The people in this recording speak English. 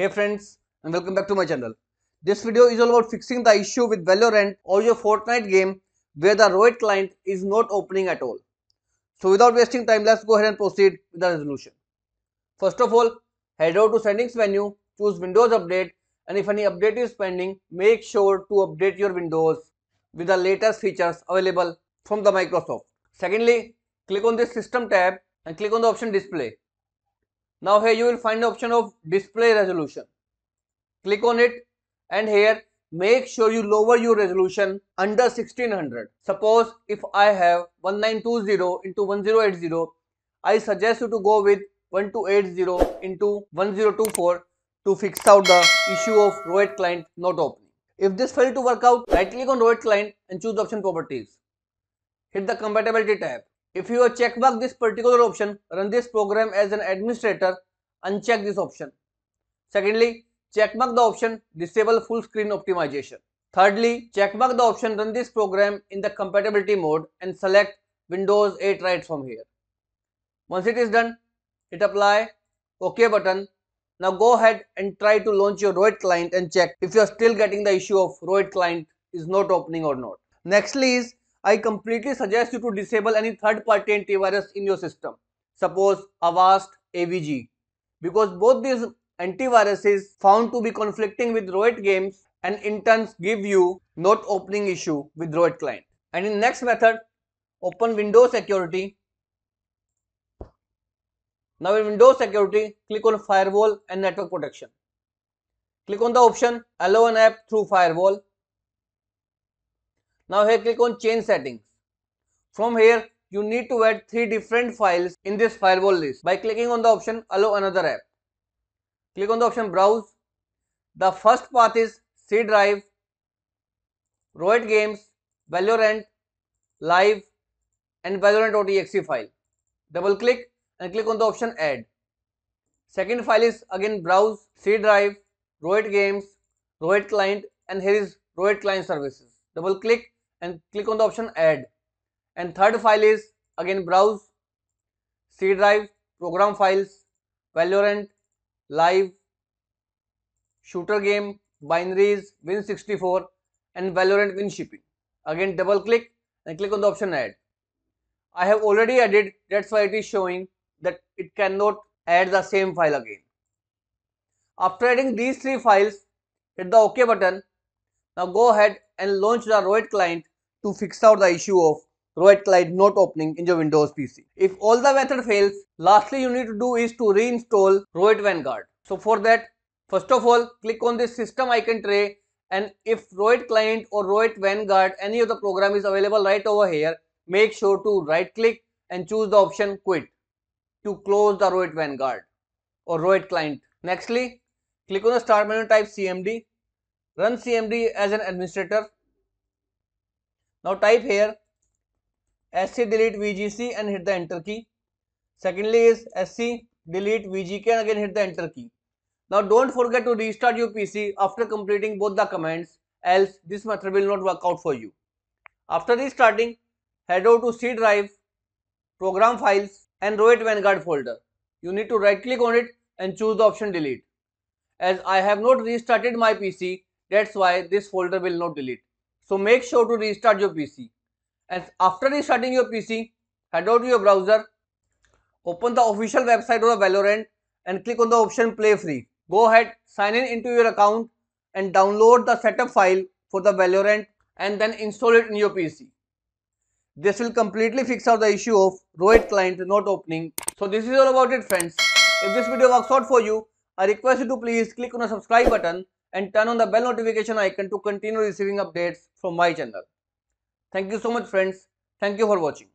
Hey friends and welcome back to my channel. This video is all about fixing the issue with Valorant or your Fortnite game where the Riot client is not opening at all. So without wasting time let's go ahead and proceed with the resolution. First of all head over to settings menu, choose Windows Update and if any update is pending make sure to update your Windows with the latest features available from the Microsoft. Secondly click on this system tab and click on the option display now here you will find the option of display resolution. Click on it and here make sure you lower your resolution under 1600. Suppose if I have 1920 into 1080, I suggest you to go with 1280 into 1024 to fix out the issue of Riot client not opening. If this failed to work out, right click on Riot client and choose option properties. Hit the compatibility tab if you have checked mark this particular option, run this program as an administrator, uncheck this option. Secondly, check mark the option disable full screen optimization. Thirdly, check mark the option run this program in the compatibility mode and select Windows 8 right from here. Once it is done, hit apply, OK button. Now go ahead and try to launch your Riot client and check if you are still getting the issue of Riot client is not opening or not. Nextly is I completely suggest you to disable any third-party antivirus in your system. Suppose Avast, AVG. Because both these antiviruses found to be conflicting with Riot games and in turn give you not opening issue with Riot client. And in next method, open Windows Security. Now in Windows Security, click on Firewall and Network Protection. Click on the option Allow an app through Firewall now here click on change settings. From here you need to add three different files in this firewall list by clicking on the option allow another app. Click on the option browse. The first path is C drive, Riot games, Valorant, live and Valorant.exe file. Double click and click on the option add. Second file is again browse, C drive, Riot games, Riot client and here is Riot client services. Double click and click on the option add. And third file is again browse C drive program files Valorant live shooter game binaries win64 and Valorant win shipping. Again double click and click on the option add. I have already added that's why it is showing that it cannot add the same file again. After adding these three files hit the ok button. Now go ahead and launch the Riot client to fix out the issue of Riot client not opening in your Windows PC. If all the method fails, lastly you need to do is to reinstall Riot Vanguard. So for that, first of all, click on this system icon tray and if Riot client or Riot Vanguard, any of the program is available right over here, make sure to right click and choose the option quit to close the Riot Vanguard or Riot client. Nextly, click on the start menu type CMD, run CMD as an administrator now type here sc delete vgc and hit the enter key. Secondly is sc delete vgk and again hit the enter key. Now don't forget to restart your PC after completing both the commands else this method will not work out for you. After restarting head over to C drive, program files and Riot Vanguard folder. You need to right click on it and choose the option delete. As I have not restarted my PC that's why this folder will not delete. So make sure to restart your PC. And after restarting your PC, head out to your browser, open the official website of the Valorant and click on the option play free. Go ahead, sign in into your account and download the setup file for the Valorant and then install it in your PC. This will completely fix out the issue of Riot client not opening. So this is all about it friends. If this video works out for you, I request you to please click on the subscribe button and turn on the bell notification icon to continue receiving updates from my channel. Thank you so much friends. Thank you for watching.